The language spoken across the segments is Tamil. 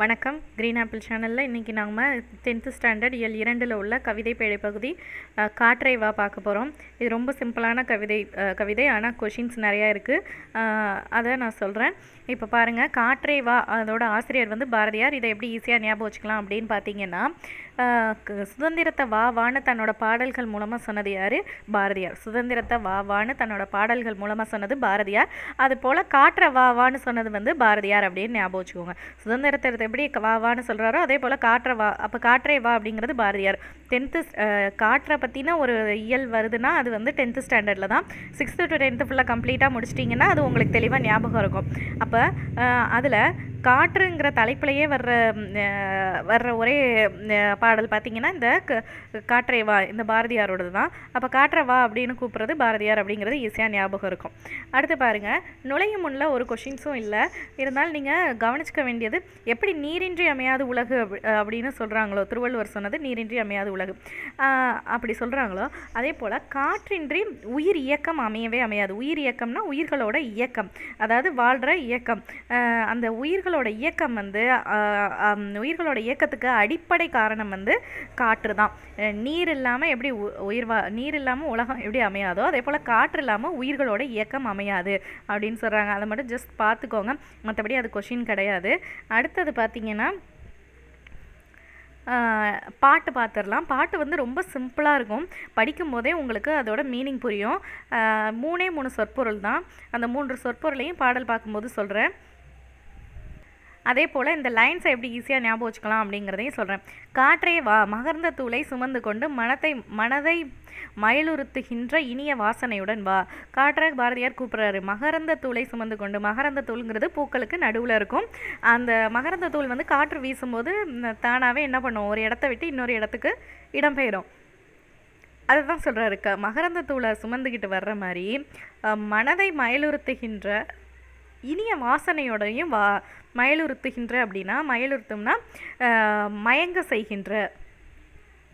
வணக்கம். க்ரீன் ஆப்பிள் சேனலில் இன்றைக்கி நம்ம டென்த்து ஸ்டாண்டர்ட் இயல் இரண்டில் உள்ள கவிதை பேழை பகுதி காற்றைவா வா பார்க்க போகிறோம் இது ரொம்ப சிம்பிளான கவிதை கவிதை. ஆனால் கொஷின்ஸ் நிறையா இருக்குது அதை நான் சொல்கிறேன் இப்போ பாருங்கள் காற்றைவா அதோட ஆசிரியர் வந்து பாரதியார். இதை எப்படி ஈஸியாக ஞாபகம் வச்சுக்கலாம் அப்படின்னு பார்த்தீங்கன்னா சுதந்திரத்தை வா வான்னு தன்னோட பாடல்கள் மூலமாக சொன்னது யார்? பாரதியார். சுதந்திரத்தை வா வான்னு தன்னோட பாடல்கள் மூலமாக சொன்னது பாரதியார். அது போல் காற்றை வா வான்னு சொன்னது வந்து பாரதியார் அப்படின்னு ஞாபகம் வச்சுக்கோங்க. சுதந்திரத்தை எப்படி வா வான்னு சொல்கிறாரோ அதே போல் காற்றை வா அப்போ காற்றே வா அப்படிங்கிறது பாரதியார். டென்த்து காற்றை பற்றின ஒரு இயல் வருதுன்னா அது வந்து டென்த்து ஸ்டாண்டர்டில் தான். சிக்ஸ்த்து டு டென்த்து ஃபுல்லாக கம்ப்ளீட்டாக முடிச்சிட்டிங்கன்னா அது உங்களுக்கு தெளிவாக ஞாபகம் இருக்கும். அப்போ அதில் காற்றுங்கிற தலைப்பிலேயே வர்ற வர்ற ஒரே பாடல் பார்த்தீங்கன்னா இந்த க- காற்றே வா இந்த பாரதியாரோடது தான். அப்போ காற்றை வா அப்படின்னு கூப்பிட்றது பாரதியார் அப்படிங்கிறது ஈஸியாக ஞாபகம் இருக்கும். அடுத்து பாருங்கள் நுழையும் முன்ன ஒரு கொஷின்ஸும் இல்லை. இருந்தாலும் நீங்கள் கவனிச்சுக்க வேண்டியது எப்படி நீரின்றி அமையாது உலகு அப்படி- அப்படின்னு சொல்கிறாங்களோ திருவள்ளுவர் சொன்னது நீரின்றி அமையாது உலகு. அப்படி சொல்கிறாங்களோ அதே போல் காற்றின்றி உயிர் இயக்கம் அமையவே அமையாது. உயிர் இயக்கம்னா உயிர்களோட இயக்கம். அதாவது வாழ்கிற இயக்கம். அந்த உயிர்கள் உயிர்களோட இயக்கம் வந்து உயிர்களோட இயக்கத்துக்கு அடிப்படை காரணம் வந்து காற்று தான். நீர் இல்லாமல் எப்படி உ- உயிர் வா நீர் இல்லாமல் உலகம் எப்படி அமையாதோ அதே போல் காற்று இல்லாமல் உயிர்களோட இயக்கம் அமையாது அப்படின்னு சொல்கிறாங்க அதை மட்டும் ஜஸ்ட் பார்த்துக்கோங்க. மற்றபடி அது கொஷின் கிடையாது. அடுத்தது பார்த்தீங்கன்னா பாட்டு பார்த்துடலாம். பாட்டு வந்து ரொம்ப சிம்பிளாக இருக்கும். படிக்கும்போதே உங்களுக்கு அதோட மீனிங் புரியும். மூணே மூணு சொற்பொருள் தான். அந்த மூன்று சொற்பொருளையும் பாடல் பார்க்கும்போது சொல்கிறேன் அதே போல் இந்த லைன்ஸை எப்படி ஈஸியாக ஞாபகம் வச்சுக்கலாம் அப்படிங்கிறதையும் சொல்கிறேன் காற்றே வா மகர்ந்த தூளை சுமந்து கொண்டு மனத்தை மனதை மயிலுறுத்துகின்ற இனிய வாசனையுடன் வா. காற்றை பாரதியார் கூப்பிட்றாரு. மகரந்த தூளை சுமந்து கொண்டு மகரந்த தூள்ங்கிறது பூக்களுக்கு நடுவில் இருக்கும். அந்த மகரந்த தூள் வந்து காற்று வீசும்போது தானாகவே என்ன பண்ணும்? ஒரு இடத்த விட்டு இன்னொரு இடத்துக்கு இடம்பெயரும். அதுதான் சொல்கிறாரு க மகரந்த தூளை சுமந்துக்கிட்டு வர்ற மாதிரி மனதை மயிலுறுத்துகின்ற இனிய வாசனையோடையும் வா மயலுறுத்துகின்ற அப்படின்னா மயலுறுத்தும்னா அஹ், மயங்க செய்கின்ற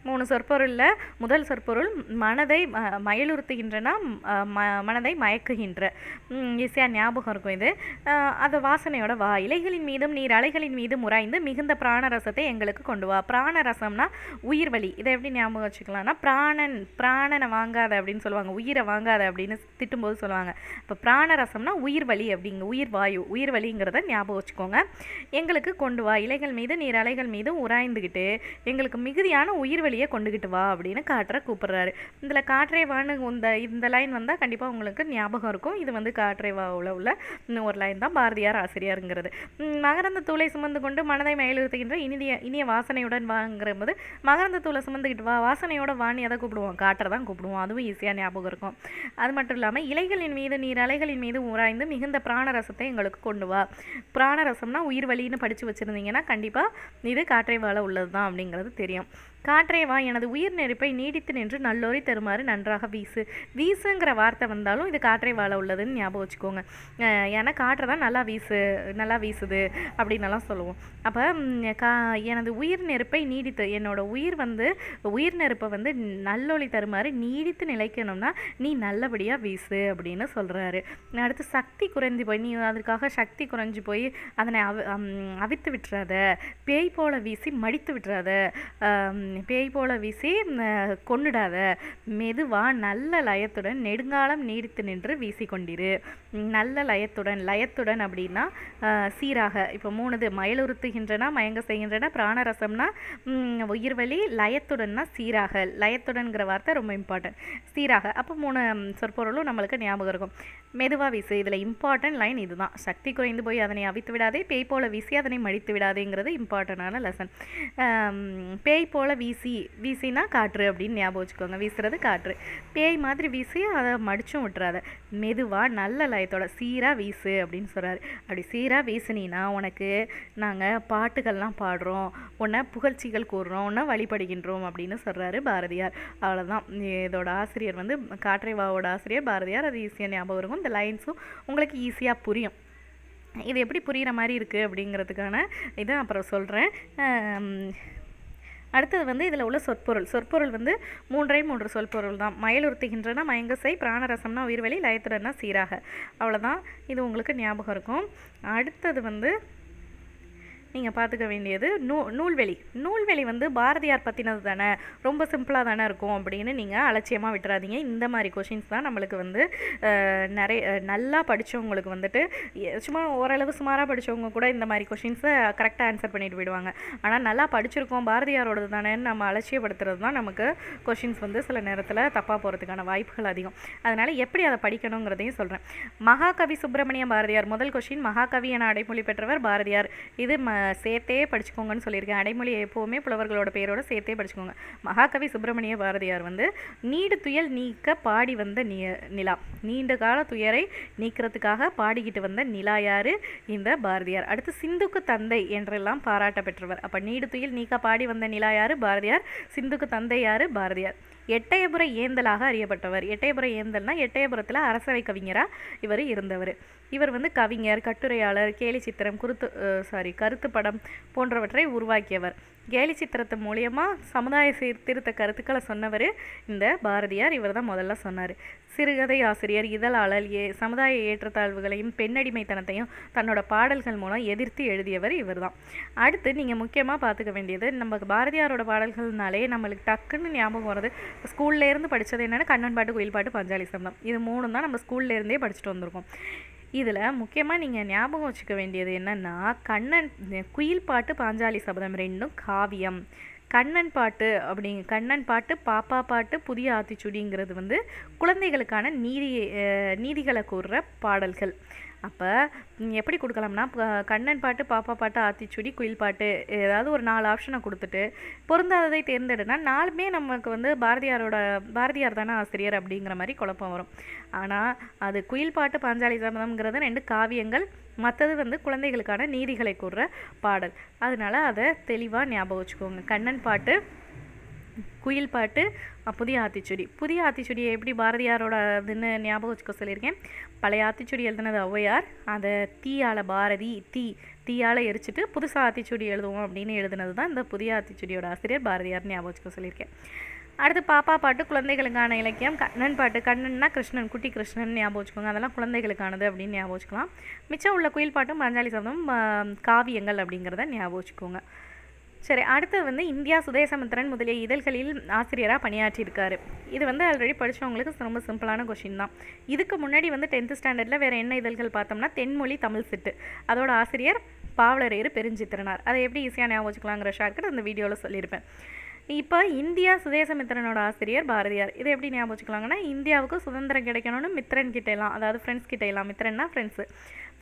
மூணு சொற்பொருளில் முதல் சொற்பொருள் மனதை ம- ம மனதை மயக்குகின்ற. ஈஸியாக ஞாபகம் இருக்கும் இது. அந்த அது வாசனையோட வா. இலைகளின் மீதும் நீர் அலைகளின் மீதும் உராய்ந்து மிகுந்த பிராணரசத்தை எங்களுக்கு கொண்டு வா. பிராணரசம்னா உயிர் வலி. இதை எப்படி ஞாபகம் வச்சுக்கலாம்னா பிராணன் பிராணனை வாங்காத அப்படின்னு சொல்லுவாங்க. உயிரை வாங்காத அப்படின்னு திட்டும்போது சொல்லுவாங்க. இப்போ பிராணரசம்னா உயிர் வலி அப்படிங்க உயிர் வாயு உயிர் வலிங்கிறத ஞாபகம் வச்சுக்கோங்க. எங்களுக்கு கொண்டு வா. இலைகள் மீது நீர் அலைகள் மீது உராய்ந்துக்கிட்டு எங்களுக்கு மிகுதியான உயிர் வலியை கொண்டுகிட்டு வா அப்படின்னு காற்றை கூப்பிடுறாரு. இதில் காற்றே வான்னு இந்த இந்த லைன் வந்தால் கண்டிப்பாக உங்களுக்கு ஞாபகம் இருக்கும். இது வந்து காற்றே வாவில் உள்ள இன்னும் ஒரு லைன் தான் பாரதியார் ஆசிரியருங்கிறது. மகரந்த தூளை சுமந்து கொண்டு மனதை மயிலுறுத்துகின்ற இனிய இனிய வாசனையுடன் வாங்குற போது மகரந்த தூளை சுமந்துக்கிட்டு வா வாசனையோட வாணி எதை கூப்பிடுவோம். காற்றை தான் கூப்பிடுவோம். அதுவும் ஈஸியாக ஞாபகம் இருக்கும். அது மட்டும் இல்லாமல் இலைகளின் மீது நீர் அலைகளின் மீது உராய்ந்து மிகுந்த பிராணரசத்தை எங்களுக்கு கொண்டு வா. பிராணரசம்னா உயிர் வழின்னு படித்து வச்சுருந்தீங்கன்னா கண்டிப்பாக இது காற்றை வாழ உள்ளது தான் அப்படிங்கிறது தெரியும். காற்றேவா எனது உயிர் நெருப்பை நீடித்து நின்று நல்லோரி தருமாறு நன்றாக வீசு. வீசுங்கிற வார்த்தை வந்தாலும் இது காற்றை வாழ உள்ளதுன்னு ஞாபகம் வச்சுக்கோங்க. ஏன்னா காற்றை தான் நல்லா வீசு நல்லா வீசுது அப்படின்னெல்லாம் சொல்லுவோம். அப்போ கா எனது உயிர் நெருப்பை நீடித்து என்னோட உயிர் வந்து உயிர் நெருப்பை வந்து நல்லொளி தருமாறு நீடித்து நிலைக்கணும்னா நீ நல்லபடியாக வீசு அப்படின்னு சொல்கிறாரு அடுத்து சக்தி குறைந்து போய் நீ அதற்காக சக்தி குறைஞ்சி போய் அதனை அவி அவித்து விட்டுறாத. பேய் போல வீசி மடித்து விட்டுறாத. பேய் போல வீசி கொண்டுடாத கொன்னுடாத. நல்ல லயத்துடன் நெடுங்காலம் நீடித்து நின்று வீசிக்கொண்டிரு. நல்ல லயத்துடன் லயத்துடன் அப்படின்னா சீராக. இப்போ மூணுது மயலுறுத்துகின்றன மயங்க செய்கின்றன பிராணரசம்னா ம், உயிர்வலி லயத்துடன்னா சீராக. லயத்துடன்கிற வார்த்தை ரொம்ப இம்பார்ட்டன்ட் சீராக. அப்போ மூணு சொற்பொருளும் நம்மளுக்கு ஞாபகம் இருக்கும். மெதுவாக வீசு. இதில் இம்பார்ட்டன்ட் லைன் இதுதான். சக்தி குறைந்து போய் அதனை அவித்து விடாதே பேய் போல வீசி அதனை மடித்து விடாதேங்கிறது இம்பார்ட்டண்டான லெசன் பேய் போல வீசி வீசினா காற்று அப்படின்னு ஞாபகம் வச்சுக்கோங்க. வீசுறது காற்று. பேய் மாதிரி வீசி அதை மடிச்சும் விட்டுறாத. மெதுவாக நல்ல லயத்தோட சீராக வீசு அப்படின்னு சொல்கிறாரு அப்படி சீராக வீசுனீன்னா உனக்கு நாங்கள் பாட்டுகள்லாம் பாடுறோம். உன்னை புகழ்ச்சிகள் கூறுறோம். உன்னை வழிபடுகின்றோம் அப்படின்னு சொல்கிறாரு பாரதியார். அவ்வளோதான் இதோட ஆசிரியர் வந்து காற்றைவாவோட ஆசிரியர் பாரதியார். அது ஈஸியாக ஞாபகம் இருக்கும். இந்த லைன்ஸும் உங்களுக்கு ஈஸியாக புரியும். இது எப்படி புரிகிற மாதிரி இருக்குது அப்படிங்கிறதுக்கான இதை அப்புறம் சொல்கிறேன் அடுத்தது வந்து இதில் உள்ள சொற்பொருள். சொற்பொருள் வந்து மூன்றே மூன்று சொற்பொருள் தான். மயலுறுத்துகின்றன மயங்கசை பிராணரசம்னா உயிர்வெளி லயத்துடன்னா சீராக. அவ்வளோதான் இது உங்களுக்கு ஞாபகம் இருக்கும். அடுத்தது வந்து நீங்கள் பார்த்துக்க வேண்டியது நூ நூல்வெளி. நூல்வெளி வந்து பாரதியார் பற்றினது தானே. ரொம்ப சிம்பிளாக தானே இருக்கும் அப்படின்னு நீங்கள் அலட்சியமாக விட்டுறாதீங்க. இந்த மாதிரி கொஷின்ஸ் தான் நம்மளுக்கு வந்து நிறைய நல்லா படித்தவங்களுக்கு வந்துட்டு சும்மா ஓரளவு சுமாராக படித்தவங்க கூட இந்த மாதிரி கொஷின்ஸை கரெக்டாக ஆன்சர் பண்ணிட்டு போயிடுவாங்க. ஆனால் நல்லா படிச்சிருக்கோம் பாரதியாரோடது தானேன்னு நம்ம அலட்சியப்படுத்துறது தான் நமக்கு கொஷின்ஸ் வந்து சில நேரத்தில் தப்பாக போகிறதுக்கான வாய்ப்புகள் அதிகம். அதனால் எப்படி அதை படிக்கணுங்கிறதையும் சொல்கிறேன் மகாகவி சுப்பிரமணிய பாரதியார். முதல் கொஷின் மகாகவி என அடைமொழி பெற்றவர் பாரதியார். இது ம சேர்த்தே படிச்சுக்கோங்கன்னு சொல்லியிருக்கேன். அடைமொழி எப்போவுமே புலவர்களோட பேரோட சேர்த்தே படிச்சுக்கோங்க. மகாகவி சுப்பிரமணிய பாரதியார் வந்து நீடு துயல் நீக்க பாடி வந்த நி நிலா. நீண்ட கால துயரை நீக்கிறதுக்காக பாடிக்கிட்டு வந்த நிலா யாரு? இந்த பாரதியார். அடுத்து சிந்துக்கு தந்தை என்றெல்லாம் பாராட்ட பெற்றவர் அப்போ நீடு துயில் நீக்க பாடி வந்த நிலா யாரு? பாரதியார். சிந்துக்கு தந்தை யாரு? பாரதியார். எட்டயபுர ஏந்தலாக அறியப்பட்டவர். எட்டயபுர ஏந்தல்னா எட்டயபுரத்தில் அரசவை கவிஞராக இவர் இருந்தவர். இவர் வந்து கவிஞர் கட்டுரையாளர் கேலி சித்திரம் குருத்து சாரி கருத்து படம் போன்றவற்றை உருவாக்கியவர். கேலி சித்திரத்து மூலியமாக சமுதாய சீர்திருத்த கருத்துக்களை சொன்னவர் இந்த பாரதியார். இவர் தான் முதல்ல சொன்னார். சிறுகதை ஆசிரியர் இதழாளர் ஏ சமுதாய ஏற்றத்தாழ்வுகளையும் பெண்ணடிமைத்தனத்தையும் தன்னோட பாடல்கள் மூலம் எதிர்த்து எழுதியவர் இவர் தான் அடுத்து நீங்கள் முக்கியமாக பார்த்துக்க வேண்டியது நம்ம பாரதியாரோட பாடல்கள்னாலே நம்மளுக்கு டக்குன்னு ஞாபகம் வர்றது ஸ்கூல்ல இருந்து படித்தது என்னென்னா கண்ணன் பாட்டு குயில் பாட்டு பஞ்சாலி சம்பளம் இது மூணு தான் நம்ம ஸ்கூல்ல இருந்தே படிச்சுட்டு வந்திருக்கோம். இதில் முக்கியமாக நீங்கள் ஞாபகம் வச்சுக்க வேண்டியது என்னென்னா கண்ணன் குயில் பாட்டு பாஞ்சாலி சபதம் ரெண்டும் காவியம். கண்ணன் பாட்டு அப்படிங்க கண்ணன் பாட்டு பாப்பா பாட்டு புதிய ஆத்திச்சுடிங்கிறது வந்து குழந்தைகளுக்கான நீதி நீதிகளை கூறுற பாடல்கள். அப்போ எப்படி கொடுக்கலாம்னா கண்ணன் பாட்டு பாப்பா பாட்டு ஆத்திச்சுடி குயில் பாட்டு ஏதாவது ஒரு நாலு ஆப்ஷனை கொடுத்துட்டு பொருந்தாததை தேர்ந்தெடுனா நாலுமே நமக்கு வந்து பாரதியாரோட பாரதியார் தானே ஆசிரியர் அப்படிங்கிற மாதிரி குழப்பம் வரும். ஆனால் அது குயில் பாட்டு பாஞ்சாலி சபதம்ங்கிறது ரெண்டு காவியங்கள் மற்றது வந்து குழந்தைகளுக்கான நீதிகளை கூறுற பாடல். அதனால அதை தெளிவாக ஞாபகம் வச்சுக்கோங்க. கண்ணன் பாட்டு குயில் பாட்டு புதிய ஆத்திச்சுடி. புதிய ஆத்திச்சுடியை எப்படி பாரதியாரோட இதுன்னு ஞாபகம் வச்சுக்க சொல்லியிருக்கேன். பழைய ஆத்திச்சுடி எழுதுனது ஔவையார். அதை தீயால பாரதி தீ தீயால எரிச்சிட்டு புதுசாக ஆத்திச்சுடி எழுதுவோம் அப்படின்னு எழுதுனது தான் இந்த புதிய ஆத்திச்சுடியோட ஆசிரியர் பாரதியார் ஞாபகம் வச்சுக்க சொல்லியிருக்கேன். அடுத்து பாப்பா பாட்டு குழந்தைகளுக்கான இலக்கியம். கண்ணன் பாட்டு கண்ணன்னா கிருஷ்ணன் குட்டி கிருஷ்ணன் ஞாபகம் வச்சுக்கோங்க. அதெல்லாம் குழந்தைகளுக்கானது அப்படின்னு ஞாபகம் வச்சுக்கலாம். மிச்சம் உள்ள குயில் பாட்டும் பஞ்சாலி சதம் காவியங்கள் அப்படிங்கிறத ஞாபகம் வச்சுக்கோங்க. சரி அடுத்தது வந்து இந்தியா சுதேசமித்திரன் முதலிய இதழ்களில் ஆசிரியராக பணியாற்றியிருக்காரு. இது வந்து ஆல்ரெடி படிச்சவங்களுக்கு ரொம்ப சிம்பிளான கொஷின் தான். இதுக்கு முன்னாடி வந்து டென்த்து ஸ்டாண்டர்டில் வேறு என்ன இதழ்கள் பார்த்தோம்னா தென்மொழி தமிழ் சிட்டு. அதோட ஆசிரியர் பாவலரேறு பெருஞ்சித்திரனார். அதை எப்படி ஈஸியாக ஞாபகம் வச்சுக்கலாங்கிற ஷார்ட்கட் அந்த வீடியோவில் சொல்லியிருப்பேன். இப்போ இந்தியா சுதேசமித்திரனோட ஆசிரியர் பாரதியார். இதை எப்படி ஞாபகம் வச்சுக்கலாங்கன்னா இந்தியாவுக்கு சுதந்திரம் கிடைக்கணும்னு மித்திரன் கிட்ட எல்லாம் அதாவது ஃப்ரெண்ட்ஸ் கிட்ட எல்லாம் மித்திரன்னா ஃப்ரெண்ட்ஸு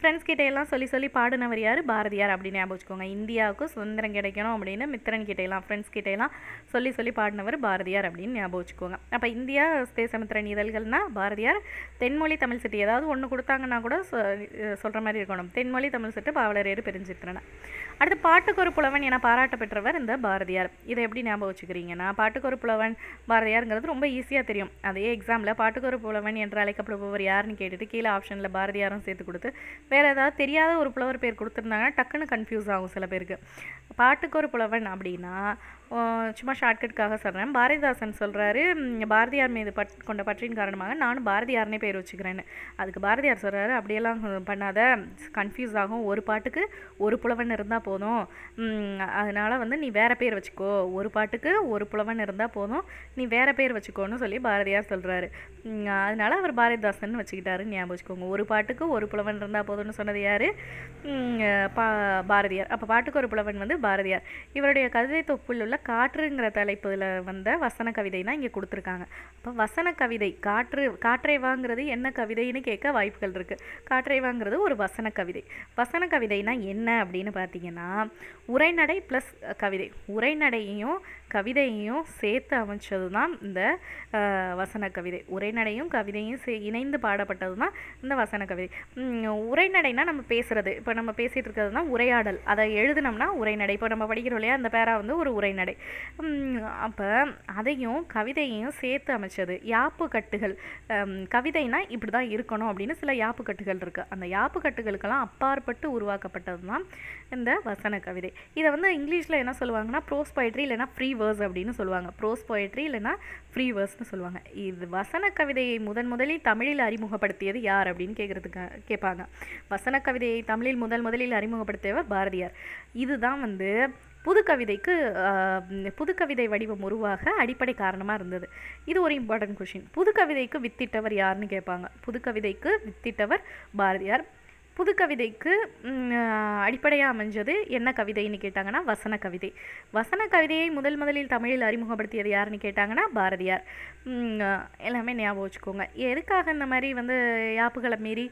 ஃப்ரெண்ட்ஸ் கிட்டேயெல்லாம் எல்லாம் சொல்லி சொல்லி பாடினவர் யார்? பாரதியார் அப்படின்னு ஞாபகம் வச்சுக்கோங்க. இந்தியாவுக்கு சுதந்திரம் கிடைக்கணும் அப்படின்னு மித்திரன் கிட்ட ஃப்ரெண்ட்ஸ் கிட்டேயெல்லாம் சொல்லி சொல்லி பாடினவர் பாரதியார் அப்படின்னு ஞாபகம் வச்சுக்கோங்க. அப்போ இந்தியா தேசமித்திரன் இதழ்கள்னா பாரதியார் தென்மொழி தமிழ் சிட்டி. ஏதாவது ஒன்று கொடுத்தாங்கன்னா கூட சொ- சொல்ற மாதிரி இருக்கணும். தென்மொழி தமிழ் சிட்டு பாவலரேறு பெருஞ்சித்திரன் அடுத்து பாட்டுக்கு ஒரு புலவன் என பாராட்ட பெற்றவர் இந்த பாரதியார் இதை எப்படி ஞாபகம் வச்சுக்கிறீங்கன்னா பாட்டுக்கு ஒரு புலவன் பாரதியாருங்கிறது ரொம்ப ஈஸியாக தெரியும். அதே எக்ஸாமில் பாட்டுக்கு ஒரு புலவன் என்று அழைக்கப்படுபவர் யாருன்னு கேட்டுட்டு கீழே ஆப்ஷனில் பாரதியாரும் சேர்த்து கொடுத்து வேறு ஏதாவது தெரியாத ஒரு புலவர் பேர் கொடுத்துருந்தாங்கன்னா டக்குன்னு கன்ஃபியூஸ் ஆகும் சில பேருக்கு. பாட்டுக்கு ஒரு புலவன் அப்படின்னா சும்மா ஷார்ட்கட்காக சொல்கிறேன் பாரதிதாசன் சொல்கிறாரு பாரதியார் மீது பட் கொண்ட பற்றின் காரணமாக நானும் பாரதியார்னே பேர் வச்சுக்கிறேன்னு. அதுக்கு பாரதியார் சொல்கிறாரு அப்படியெல்லாம் பண்ணாத. கன்ஃபியூஸ் ஆகும். ஒரு பாட்டுக்கு ஒரு புலவன் இருந்தால் போதும். அதனால் வந்து நீ வேறு பேர் வச்சுக்கோ. ஒரு பாட்டுக்கு ஒரு புலவன் இருந்தால் போதும். நீ வேறு பேர் வச்சுக்கோன்னு சொல்லி பாரதியார் சொல்கிறாரு அதனால் அவர் பாரதிதாசன் வச்சுக்கிட்டாருன்னு ஞாபகம் வச்சுக்கோங்க. ஒரு பாட்டுக்கு ஒரு புலவன் இருந்தால் போதும்னு சொன்னது யார்? பா பாரதியார். அப்போ பாட்டுக்கு ஒரு புலவன் வந்து பாரதியார். இவருடைய கவிதை தொப்பில் உள்ள காற்றுங்கிற தலைப்பில் வந்த வசன கவிதை தான் இங்கே கொடுத்துருக்காங்க. அப்போ வசன கவிதை காற்று காற்றை வாங்கிறது என்ன கவிதைன்னு கேட்க வாய்ப்புகள் இருக்குது காற்றை வாங்கிறது ஒரு வசன கவிதை. வசன கவிதைனா என்ன அப்படின்னு பார்த்தீங்கன்னா உரைநடை ப்ளஸ் கவிதை. உரைநடையையும் கவிதையையும் சேர்த்து அமைச்சது தான் இந்த வசன கவிதை. உரைநடையும் கவிதையும் சே இணைந்து பாடப்பட்டது தான் இந்த வசன கவிதை. உரைநடைனா நம்ம பேசுகிறது இப்போ நம்ம பேசிகிட்டு இருக்கிறது தான் உரையாடல். அதை எழுதுனோம்னா உரைநடை. இப்போ நம்ம படிக்கிறோம் இல்லையா அந்த பேரா வந்து ஒரு உரைநடை. உரைநடை அப்போ அதையும் கவிதையையும் சேர்த்து அமைச்சது யாப்பு கட்டுகள் ஹம், கவிதைனா இப்படி தான் இருக்கணும் அப்படின்னு சில யாப்பு கட்டுகள் இருக்குது அந்த யாப்பு கட்டுகளுக்கெல்லாம் அப்பாற்பட்டு உருவாக்கப்பட்டது தான் இந்த வசன கவிதை. இதை வந்து இங்கிலீஷில் என்ன சொல்லுவாங்கன்னா ப்ரோஸ் பொயட்ரி இல்லைன்னா ஃப்ரீ வேர்ஸ் அப்படின்னு சொல்லுவாங்க. ப்ரோஸ் பொயட்ரி இல்லைன்னா ஃப்ரீ வேர்ஸ்னு சொல்லுவாங்க. இது வசன கவிதையை முதன் முதலில் தமிழில் அறிமுகப்படுத்தியது யார் அப்படின்னு கேட்குறதுக்கு கேட்பாங்க வசன கவிதையை தமிழில் முதல் முதலில் அறிமுகப்படுத்தியவர் பாரதியார். இதுதான் வந்து புது கவிதைக்கு ஆஹ், புது கவிதை வடிவம் உருவாக அடிப்படை காரணமாக இருந்தது. இது ஒரு இம்பார்ட்டன்ட் கொஷின் புது கவிதைக்கு வித்திட்டவர் யாருன்னு கேட்பாங்க. புது கவிதைக்கு வித்திட்டவர் பாரதியார் புது கவிதைக்கு அடிப்படையாக அமைஞ்சது என்ன கவிதைன்னு கேட்டாங்கன்னா வசன கவிதை. வசன கவிதையை முதல் முதலில் தமிழில் அறிமுகப்படுத்தியது யாருன்னு கேட்டாங்கன்னா பாரதியார். எல்லாமே ஞாபகம் வச்சுக்கோங்க. எதுக்காக இந்த மாதிரி வந்து யாப்புகளை மீறி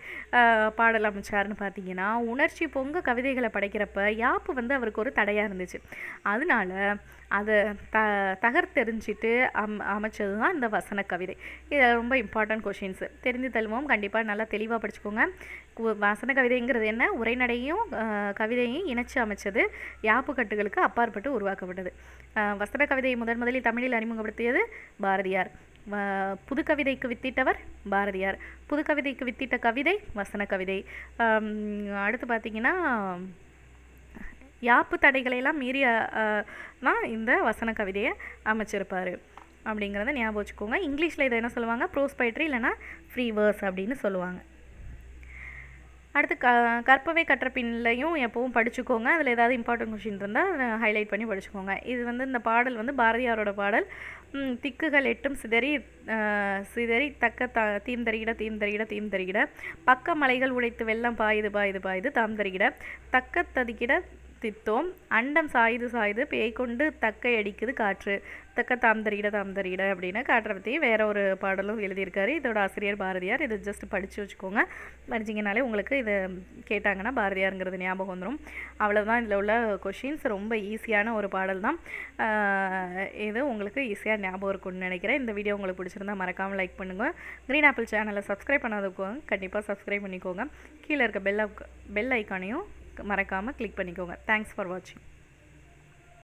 பாடல் அமைச்சாருன்னு பார்த்தீங்கன்னா உணர்ச்சி பொங்க கவிதைகளை படைக்கிறப்ப யாப்பு வந்து அவருக்கு ஒரு தடையாக இருந்துச்சு. அதனால அதை த தகர்த்தெறிஞ்சிட்டு அம் அமைச்சது தான் இந்த வசன கவிதை. இது ரொம்ப இம்பார்ட்டன்ட் கொஷின்ஸு தெரிஞ்சு தருவோம் கண்டிப்பாக நல்லா தெளிவாக படிச்சுக்கோங்க. கு- வசன கவிதைங்கிறது என்ன? உரைநடையும் கவிதையும் இணைச்சு அமைச்சது யாப்பு கட்டுகளுக்கு அப்பாற்பட்டு உருவாக்கப்பட்டது. வசன கவிதையை முதன் முதலில் தமிழில் அறிமுகப்படுத்தியது பாரதியார். புது கவிதைக்கு வித்திட்டவர் பாரதியார். புது கவிதைக்கு வித்திட்ட கவிதை வசன கவிதை. அடுத்து பார்த்தீங்கன்னா யாப்பு தடைகளையெல்லாம் மீறி தான் இந்த வசன கவிதையை அமைச்சிருப்பார். அப்படிங்கிறத ஞாபகம் வச்சுக்கோங்க. இங்கிலீஷில் இதை என்ன சொல்லுவாங்க? ப்ரோஸ் பைட்ரி இல்லைன்னா ஃப்ரீ வேர்ஸ் அப்படின்னு சொல்லுவாங்க. அடுத்து க கற்பவை கற்ற பின்லையும் எப்பவும் படிச்சுக்கோங்க. அதில் ஏதாவது இம்பார்ட்டன்ட் கொஷின் இருந்தால் ஹைலைட் பண்ணி படிச்சுக்கோங்க. இது வந்து இந்த பாடல் வந்து பாரதியாரோட பாடல். திக்குகள் எட்டும் சிதறி சிதறி தக்க த தீம் தருகிட தீம் தருகிட தீம் தருகிட. பக்க மலைகள் உடைத்து வெள்ளம் பாயுது பாயுது பாயுது தாம் தருகிட. தக்க ததிக்கிட தித்தோம். அண்டம் சாயுது சாயுது பேய் கொண்டு தக்கை அடிக்குது காற்று. தக்க தாம் தருகிட தாம் தருகிட அப்படின்னு காற்றை பற்றி வேற ஒரு பாடலும் எழுதியிருக்காரு. இதோட ஆசிரியர் பாரதியார். இதை ஜஸ்ட் படித்து வச்சுக்கோங்க. படிச்சிங்கனாலே உங்களுக்கு இதை கேட்டாங்கன்னா பாரதியாருங்கிறது ஞாபகம் வந்துடும் அவ்வளோதான் இதில் உள்ள கொஷின்ஸ் ரொம்ப ஈஸியான ஒரு பாடல் தான். இது உங்களுக்கு ஈஸியாக ஞாபகம் இருக்கும்னு நினைக்கிறேன். இந்த வீடியோ உங்களுக்கு பிடிச்சிருந்தா மறக்காமல் லைக் பண்ணுங்கள் க்ரீன் ஆப்பிள் சேனலை சப்ஸ்கிரைப் பண்ணாதவங்க கண்டிப்பாக சப்ஸ்கிரைப் பண்ணிக்கோங்க. கீழே இருக்க பெல் பெல் ஐக்கானையும் மறக்காமல் கிளிக் பண்ணிக்கோங்க. தேங்க்ஸ் ஃபார் வாட்சிங்